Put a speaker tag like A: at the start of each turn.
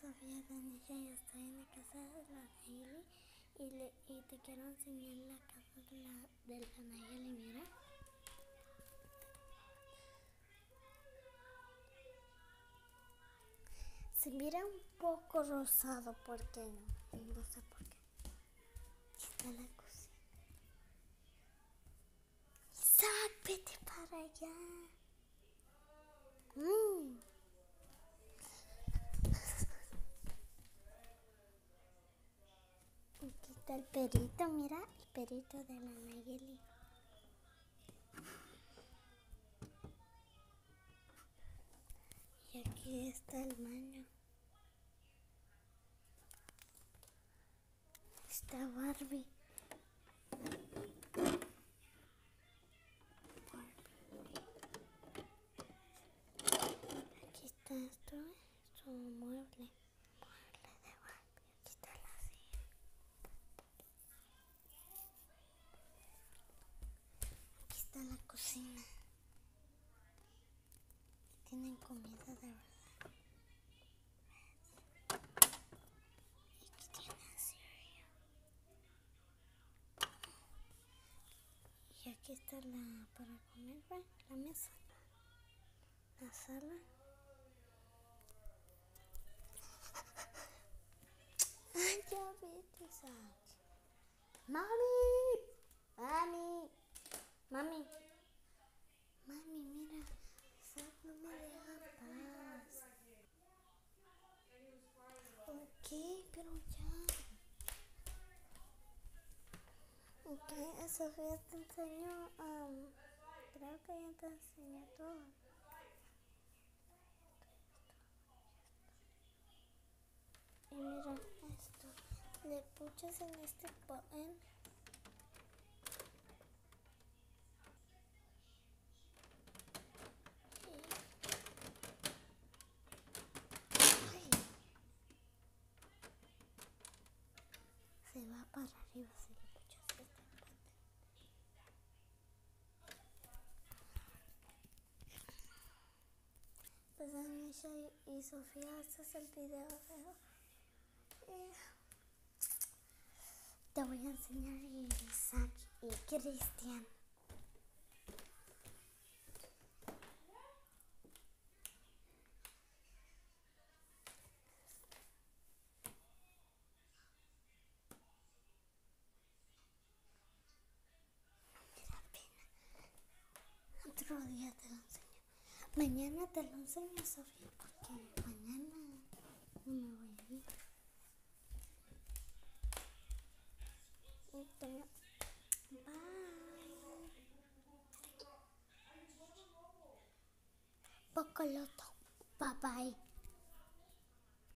A: Sofía Danilla y estoy en la casa de la Nayeli y, le, y te quiero enseñar la casa de la, de la Nayeli, mira. Se mira un poco rosado, ¿por qué no? No sé por qué. Está la cocina. Isaac, para allá. Mm. El perito, mira, el perito de la Nayeli. Y aquí está el baño. Está Barbie. Aquí está esto, es un mueble. Mueble de Barbie. Aquí está la silla. Aquí cocina. Tienen comida de verdad. Y aquí está la para comer, la mesa. La sala. Ay, ya vete, mami, mami, mami, mira, Isaac no me deja paz. Ok, pero ya. Ok, Sofía te enseñó, um, creo que ya te enseñó todo. Y mira esto, le puchas en este. Ay. Se va para arriba si le puchas este button. Y, Sofía, este es el video de eh, Te voy a enseñar Isaac y Cristian. Mañana te lo enseño, Sofía, porque mañana no me voy a ir. Tengo- Bye. Poco loto. Bye bye.